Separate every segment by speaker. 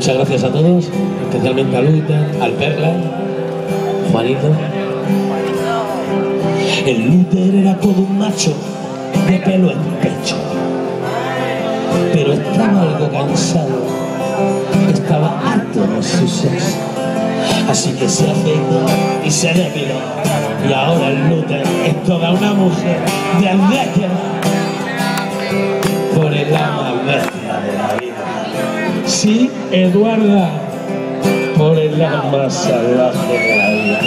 Speaker 1: Muchas gracias a todos, especialmente a Luta, al Perla, Juanito. El Luther era todo un macho de pelo en pecho, pero estaba algo cansado, estaba harto de su sexo. Así que se afeitó y se depiló. Y ahora el Luther es toda una mujer de aldeia por el ama Sí, Eduarda, por el alma salvaje de la vida.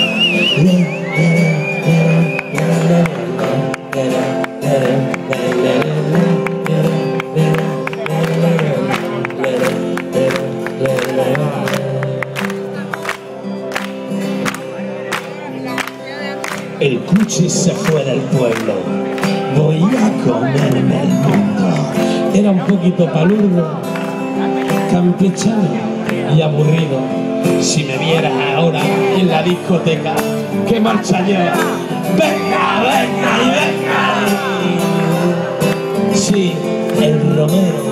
Speaker 1: El cuchi se fue del pueblo. Voy a comerme el mundo. Era un poquito palurdo, campechano y aburrido. Si me vieras ahora en la discoteca, ¿qué marcha lleva? ¡Venga, venga y venga! Sí, el Romero,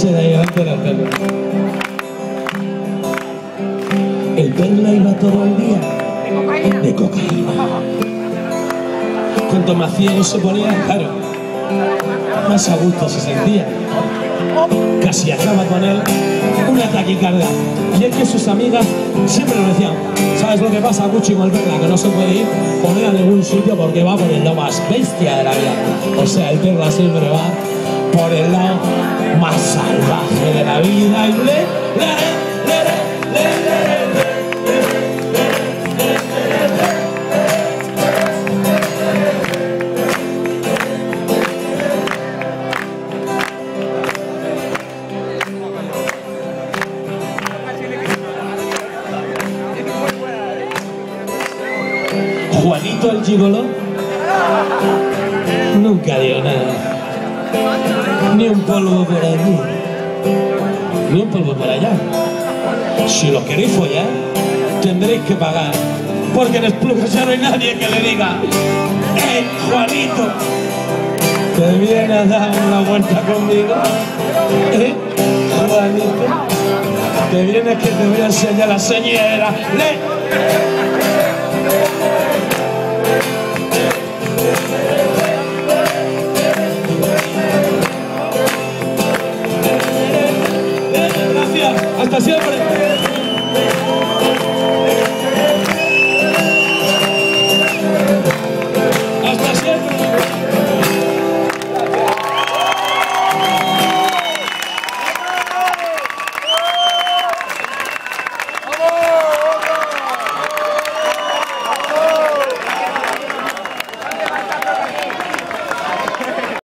Speaker 1: De el perla. Iba todo el día de cocaína. Cuanto más ciego se ponía, claro, más a gusto se sentía. Casi acaba con él una taquicardia. Y es que sus amigas siempre lo decían, ¿sabes lo que pasa, Gucci con el? Que no se puede ir poner a ningún sitio porque va por el lado más bestia de la vida. O sea, el perla siempre va por el lado salvaje de la vida. Y le, le, Juanito el gigolo nunca dio nada. Ni un polvo por aquí, ni un polvo por allá. Si lo queréis follar, tendréis que pagar. Porque en Esplugas ya no hay nadie que le diga ¡Eh, Juanito! ¿Te viene a dar una vuelta conmigo? ¿Eh, Juanito? ¿Te vienes que te voy a enseñar la señora? ¡Le! Hasta siempre.